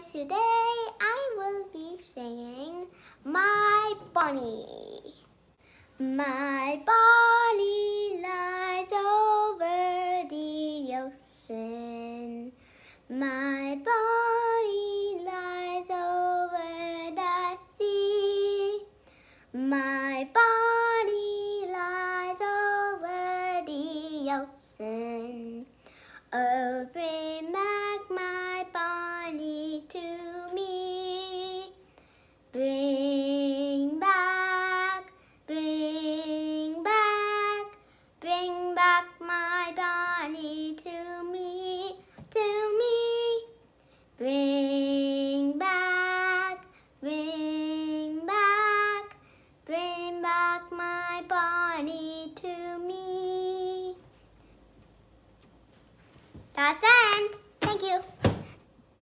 guys, today I will be singing My Bonnie. My Bonnie lies over the ocean. My Bonnie lies over the sea. My Bonnie lies over the ocean. Oh, bring That's the end. Thank you.